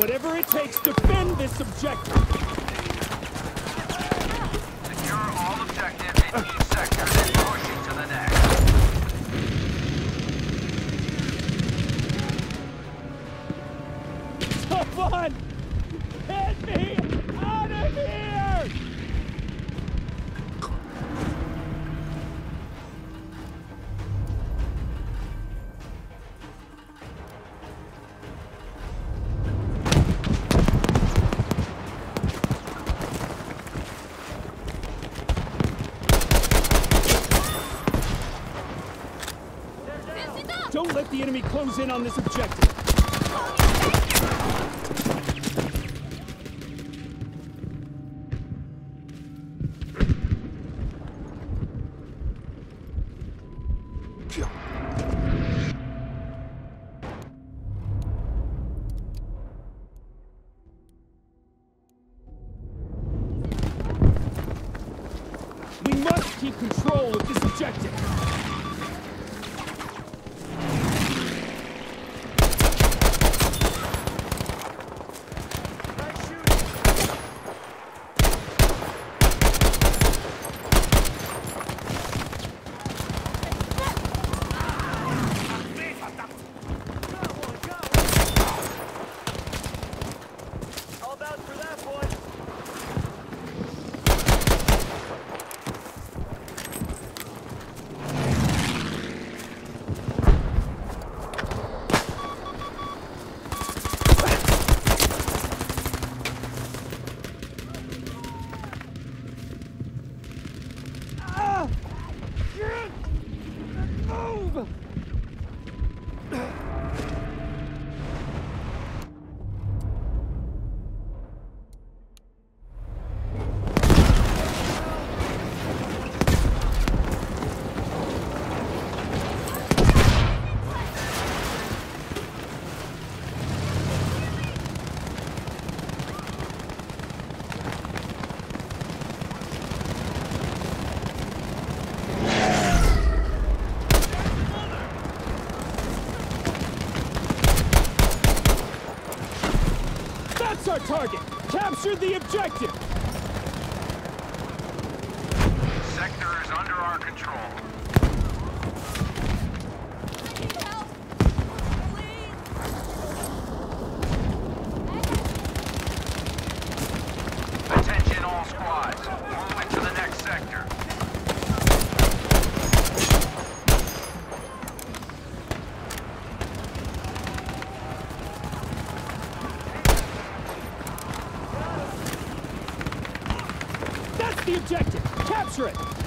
Whatever it takes, defend this objective. Secure all objectives. in on this captured the objective! Capture it!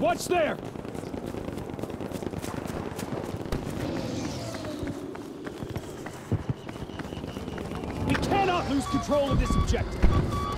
Watch there! We cannot lose control of this objective.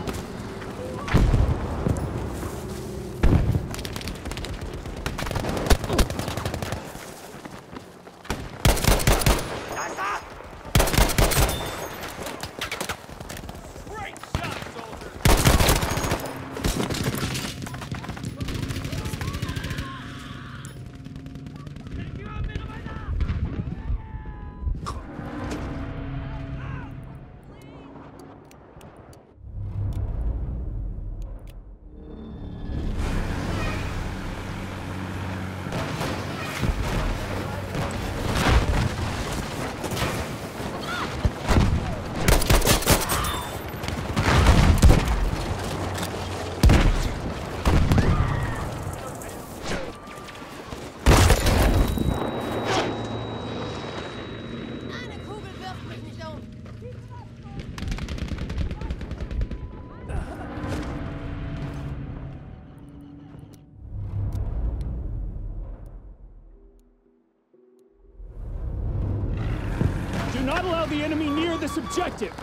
the enemy near this objective.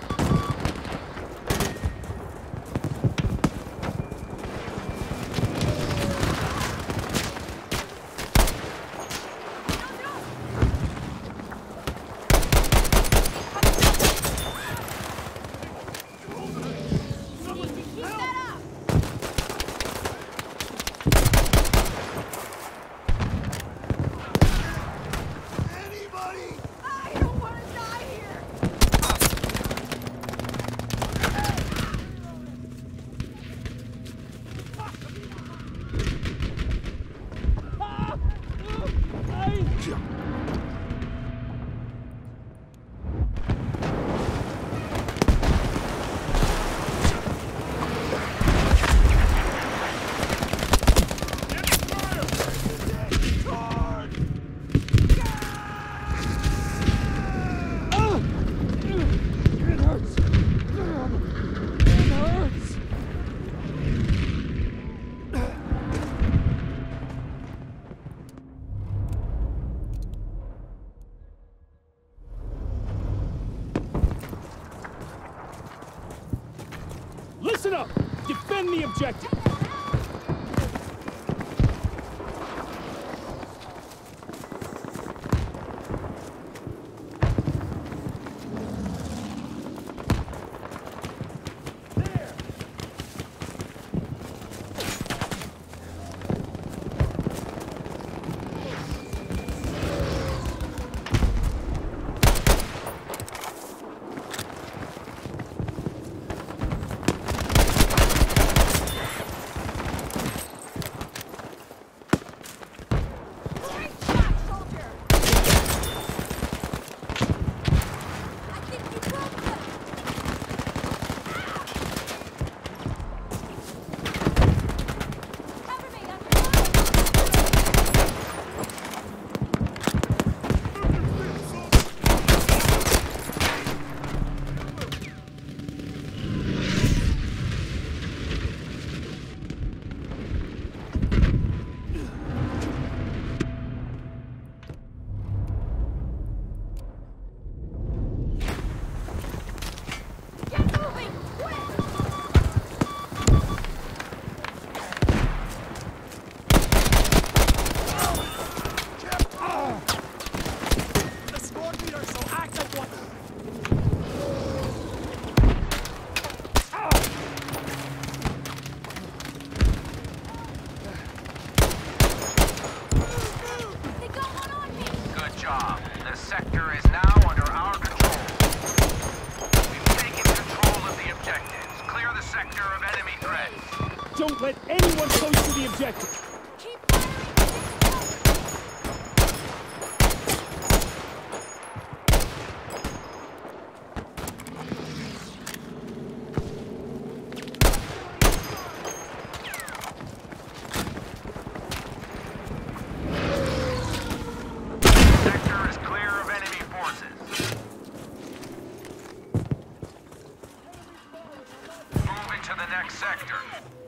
next sector.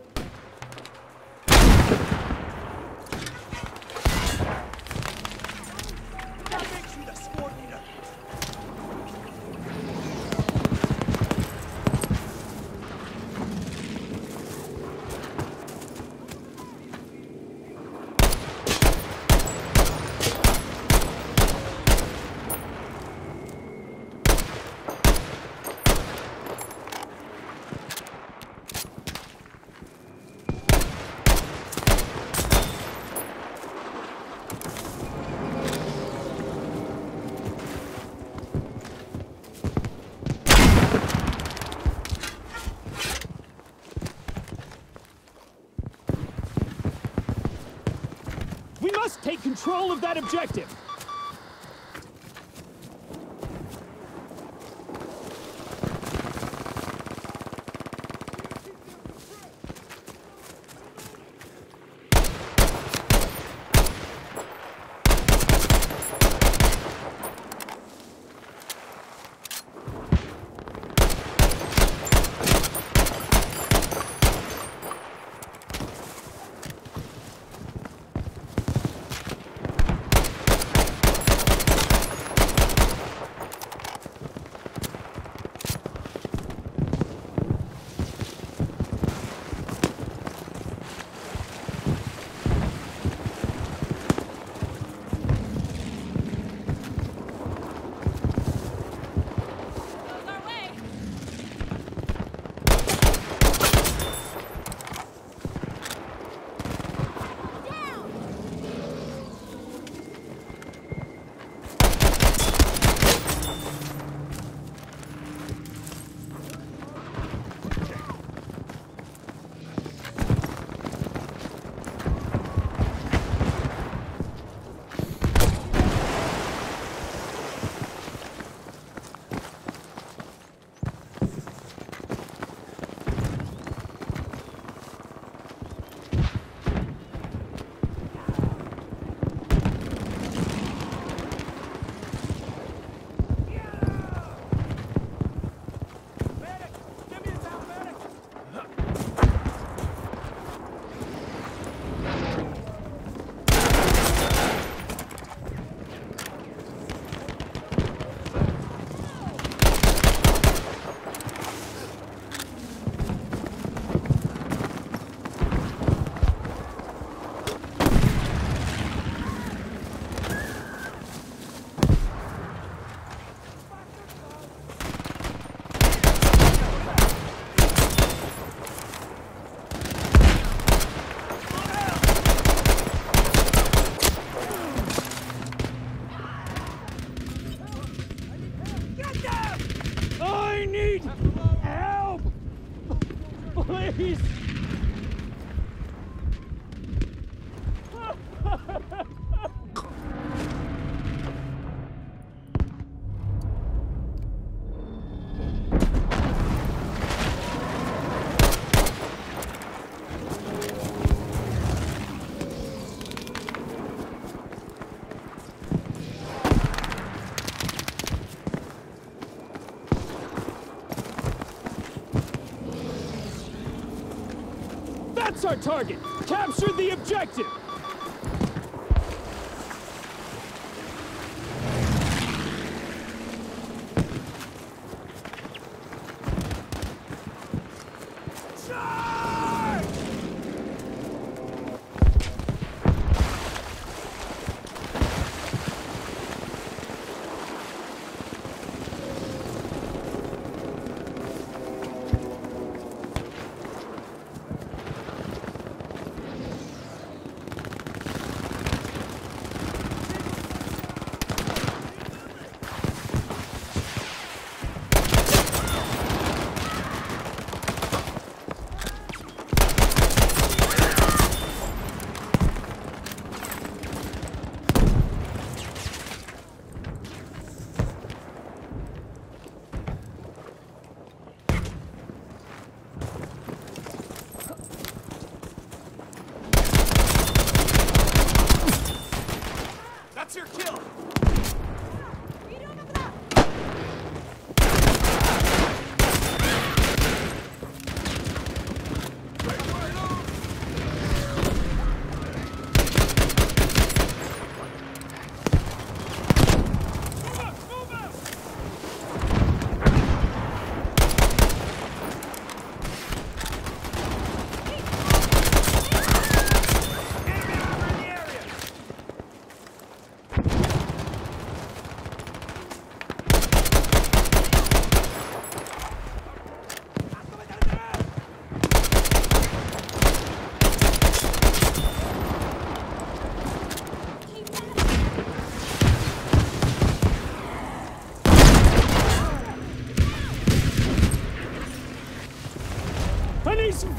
control of that objective. That's our target. Capture the objective!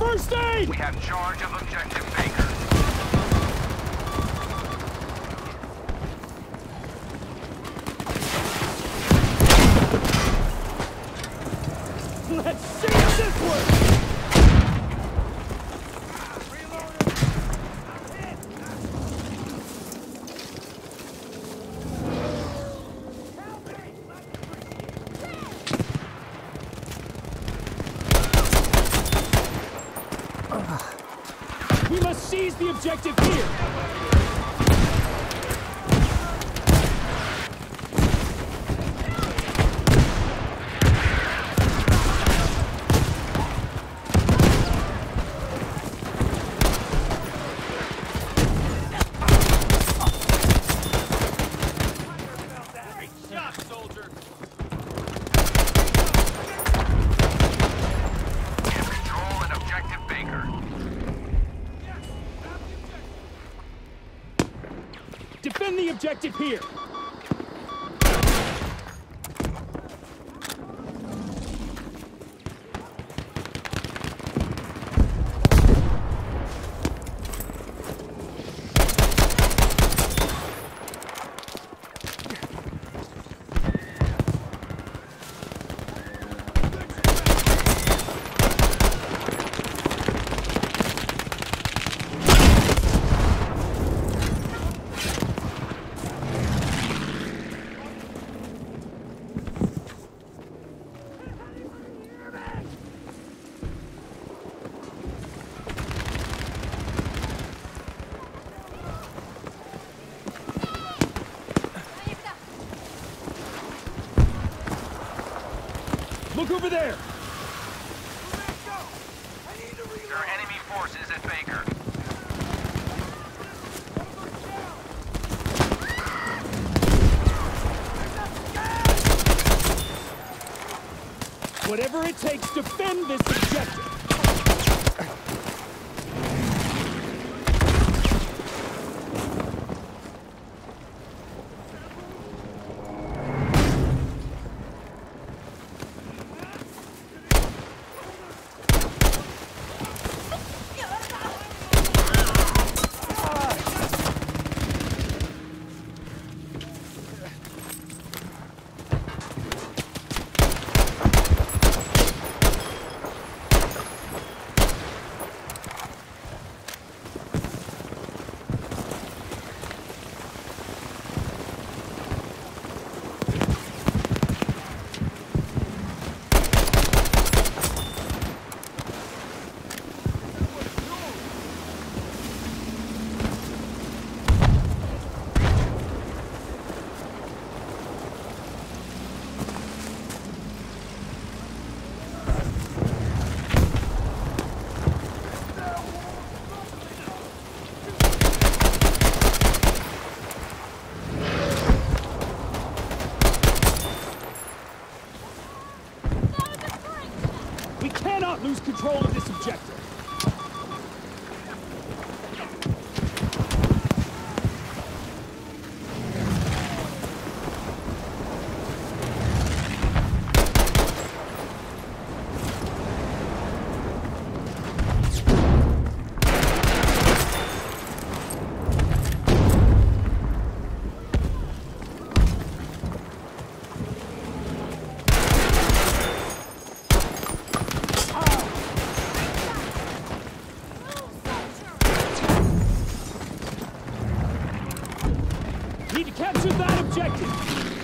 First aid! We have charge of objective Baker. Let's see if this works! We must seize the objective here! Great shot, soldier. We have control and objective Baker. Defend the objective here! Over there! There are enemy forces at Baker. Whatever it takes, defend this need to capture that objective.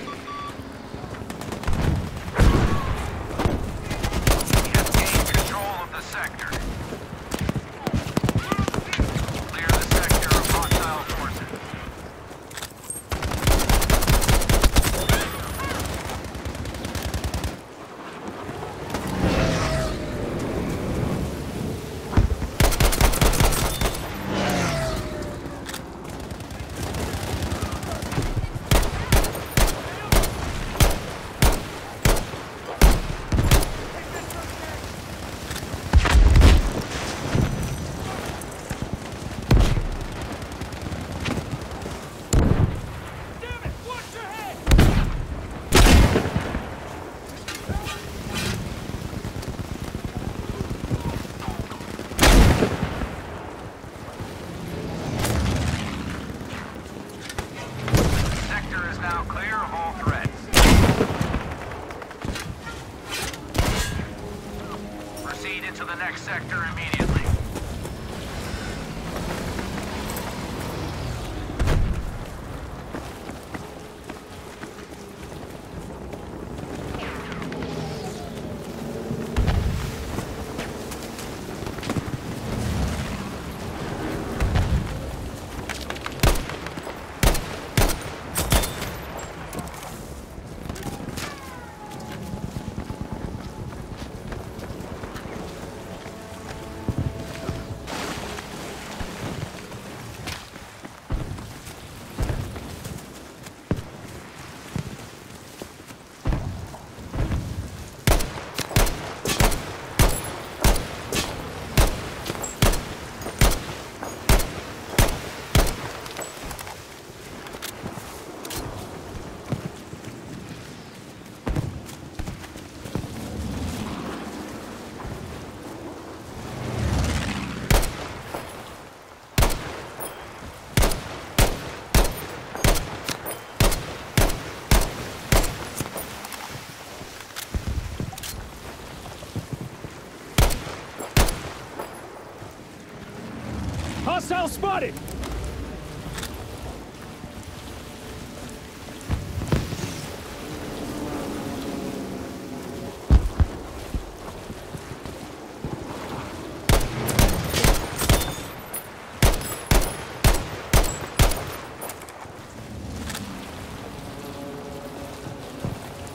Hostile spotted!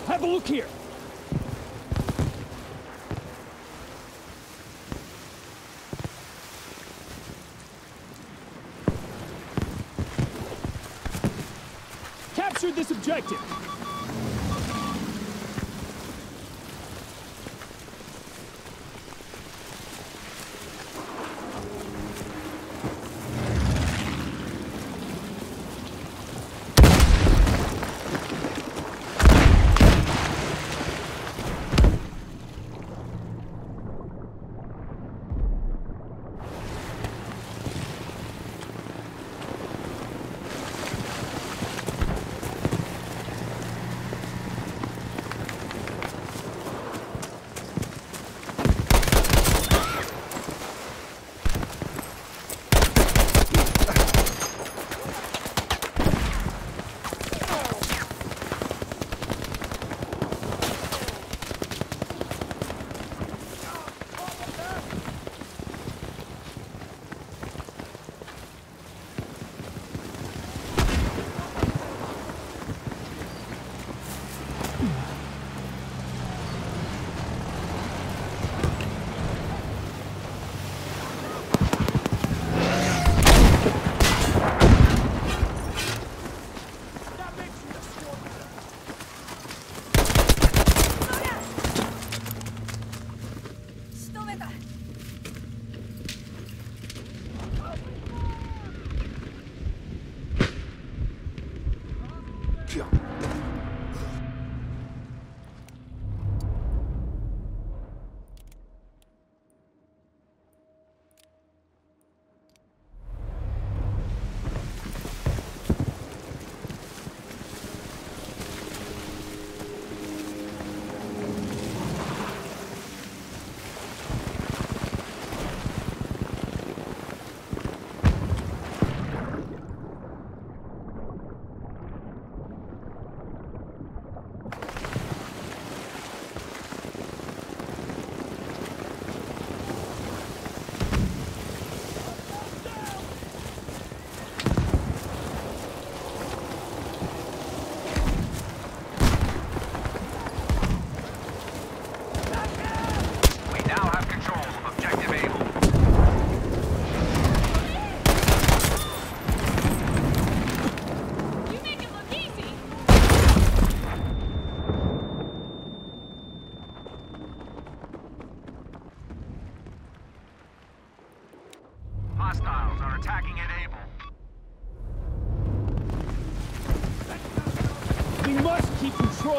Have a look here! objective.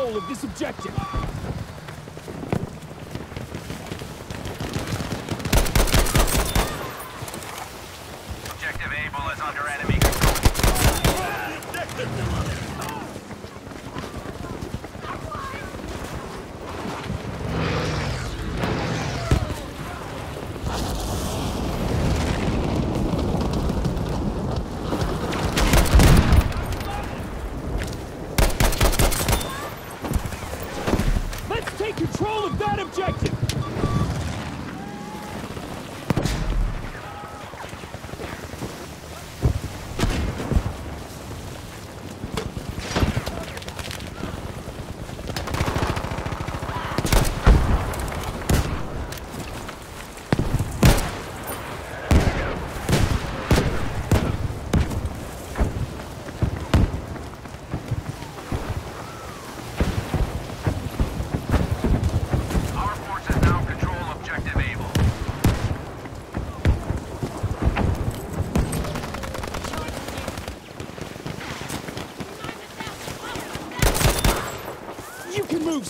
control of this objective.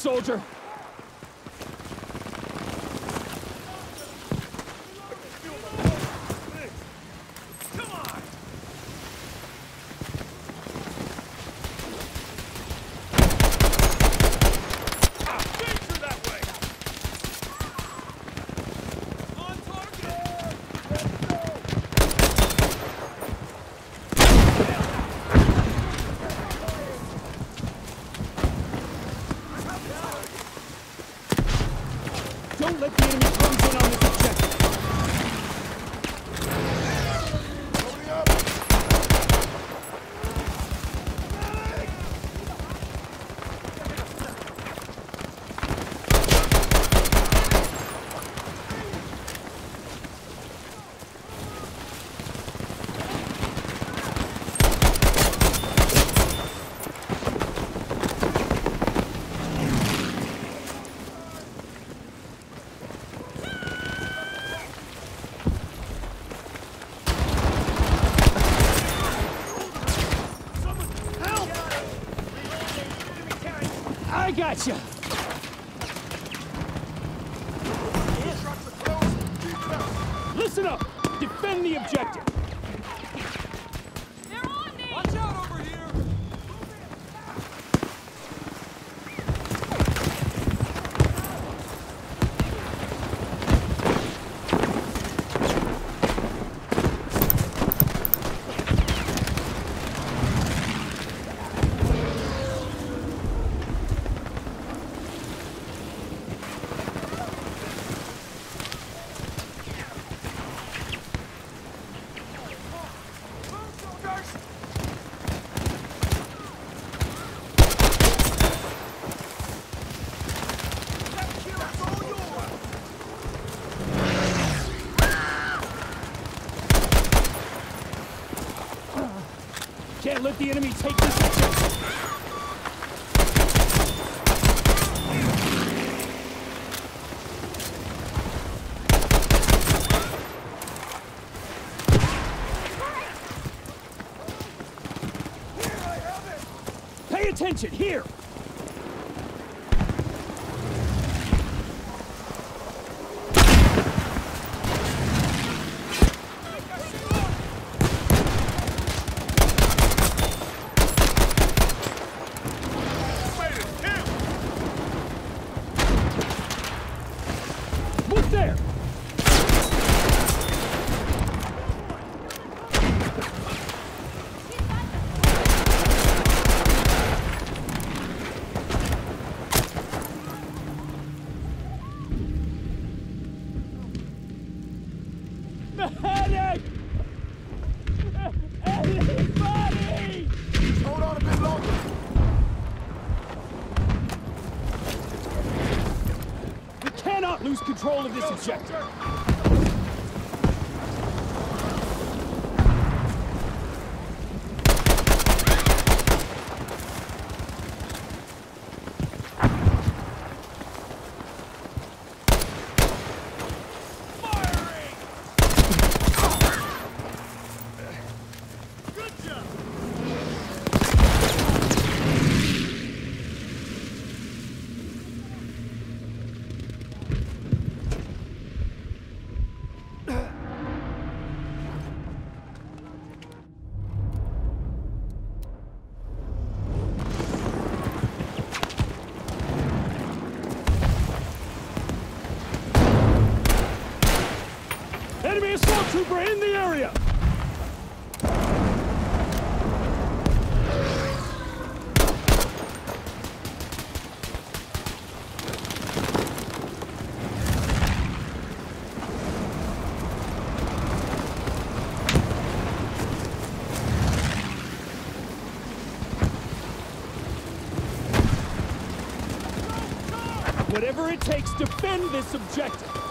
soldier. I got you. Attention, here! subjective. Trooper in the area! Whatever it takes, defend this objective!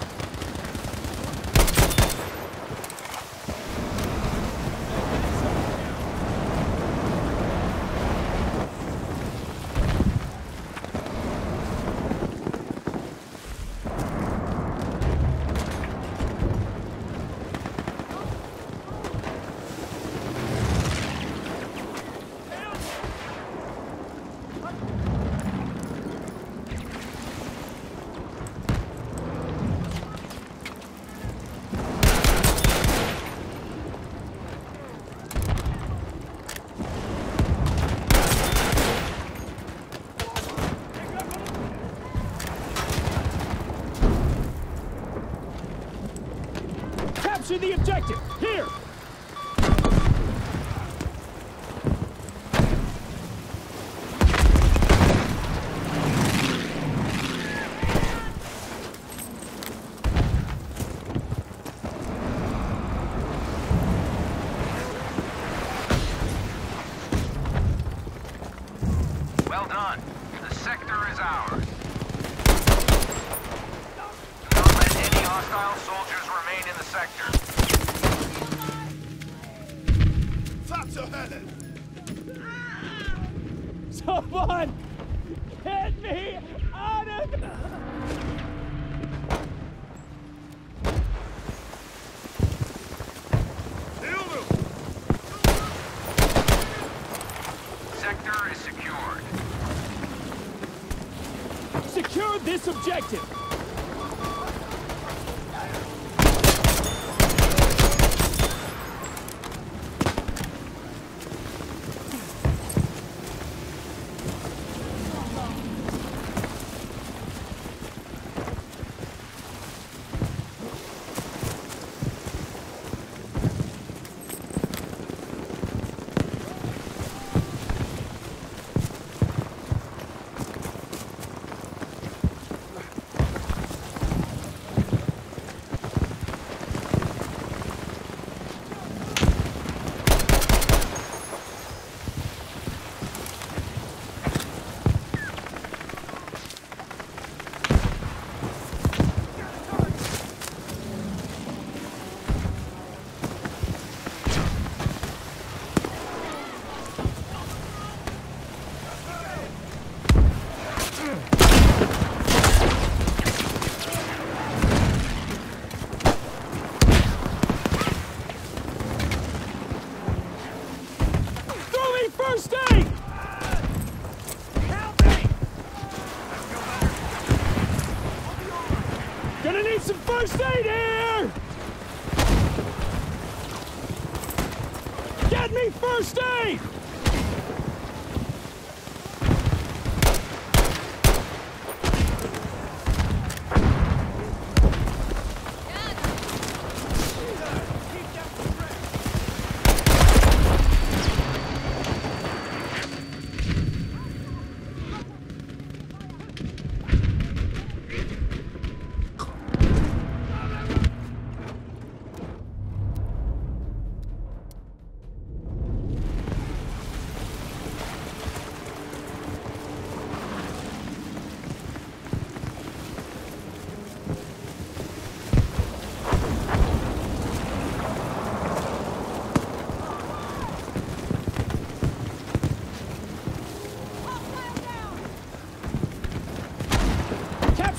this objective.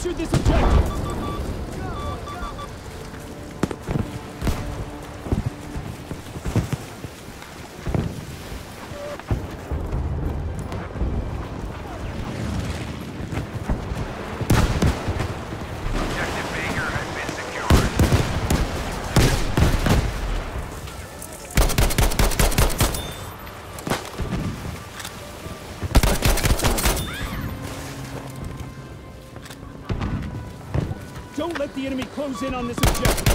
shoot this let the enemy close in on this objective.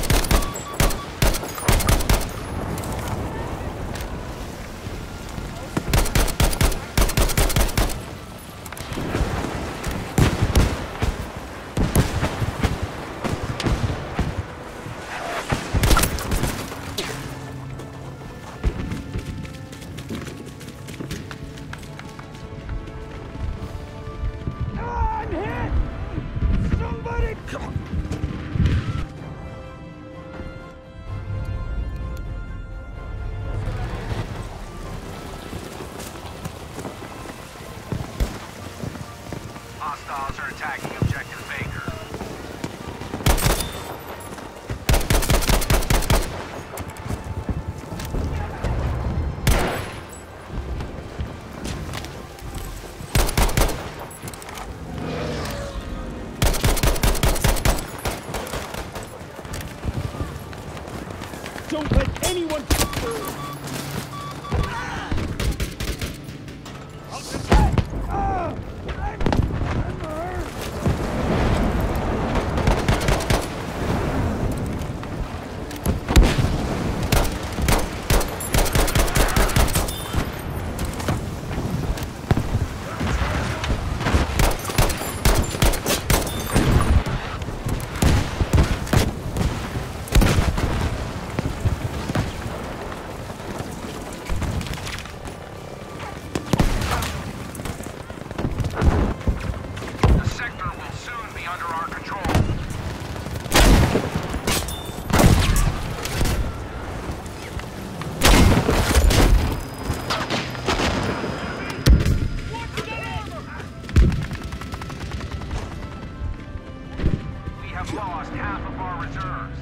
have lost half of our reserves.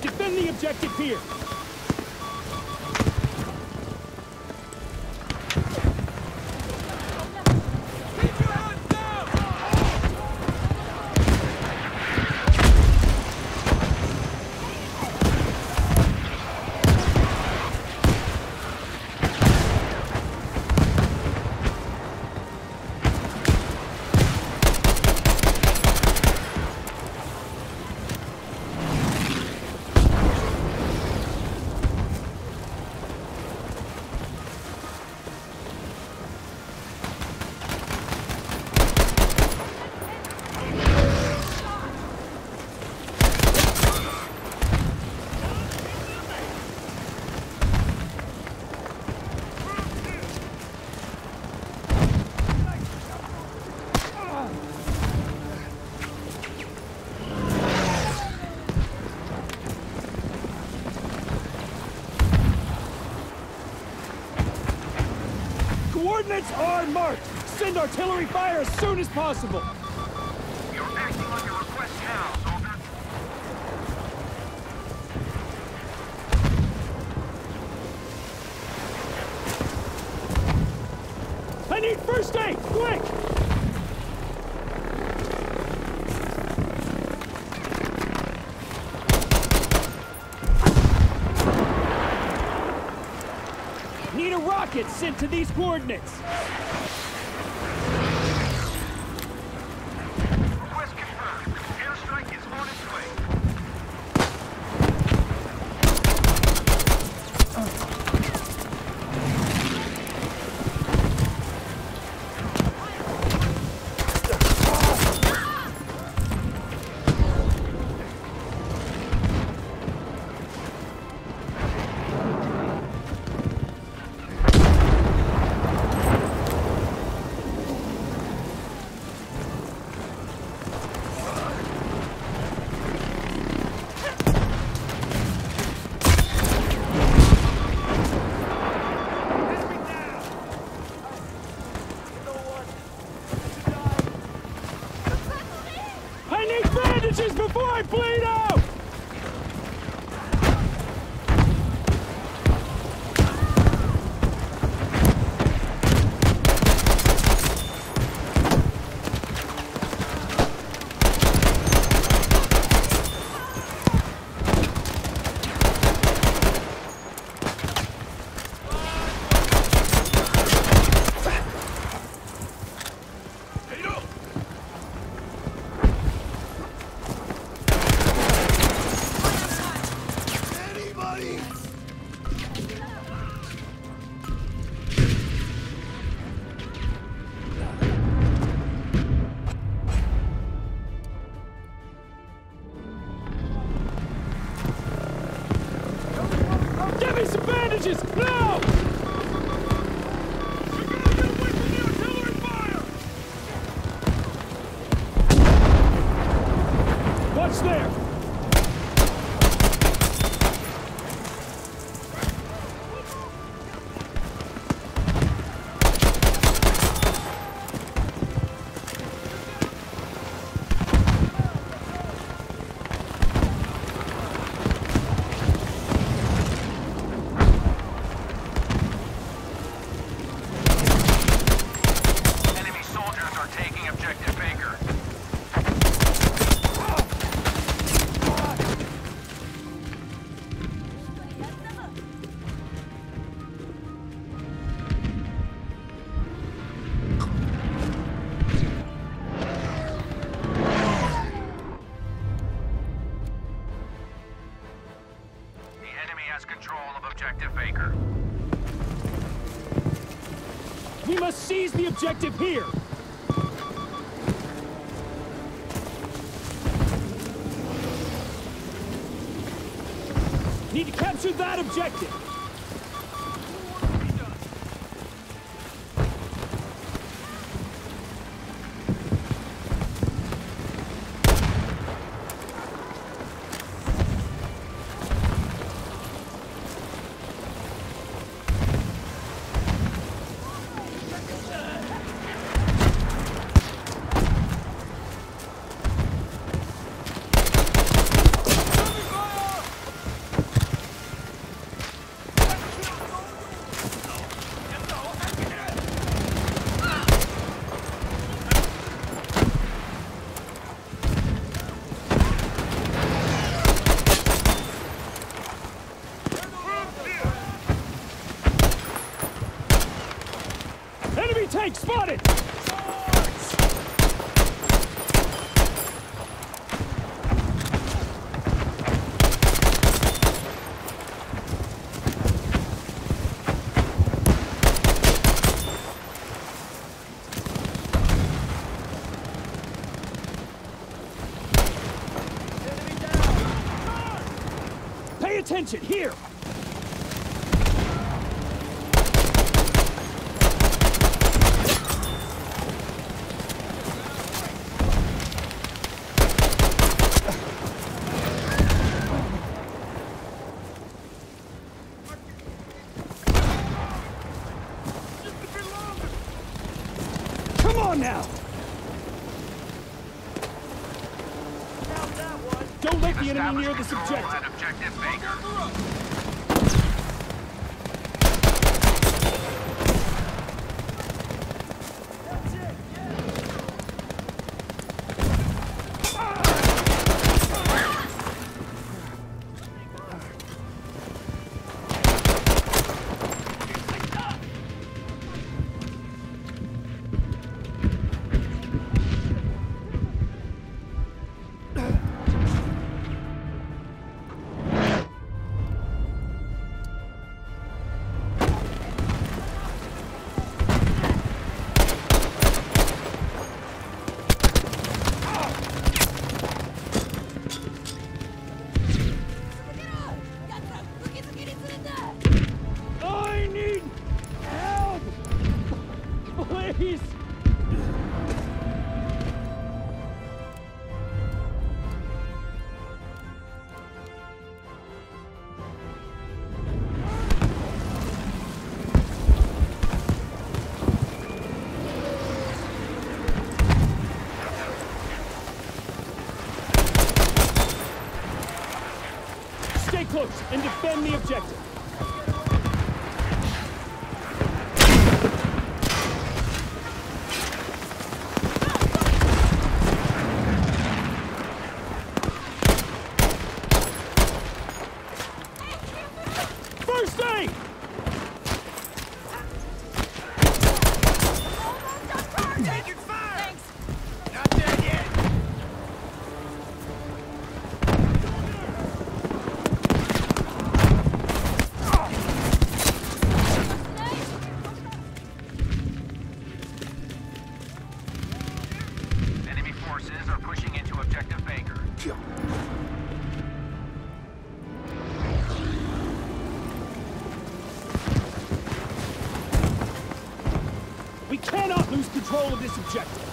Defend the objective here! Coordinates are marked. Send artillery fire as soon as possible. A rocket sent to these coordinates. Objective here! Need to capture that objective! Attention, here! Now! Down that one. Don't let the enemy near this control objective. at objective objective. Control of this objective.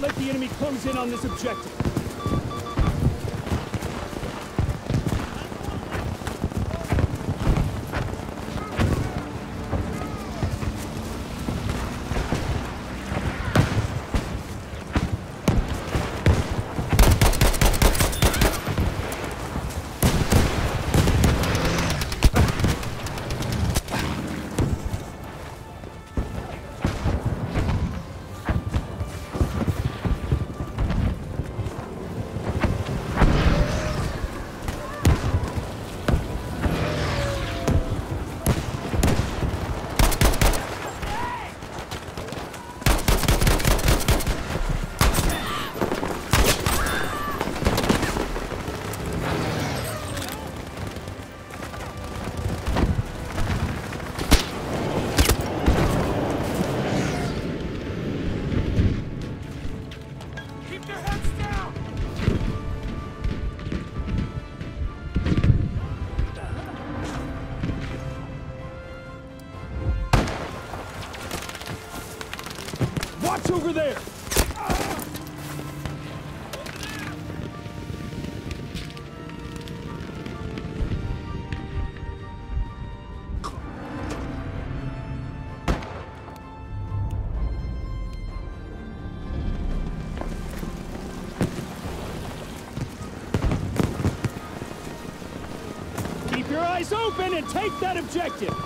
Let the enemy close in on this objective. Over there! Keep your eyes open and take that objective!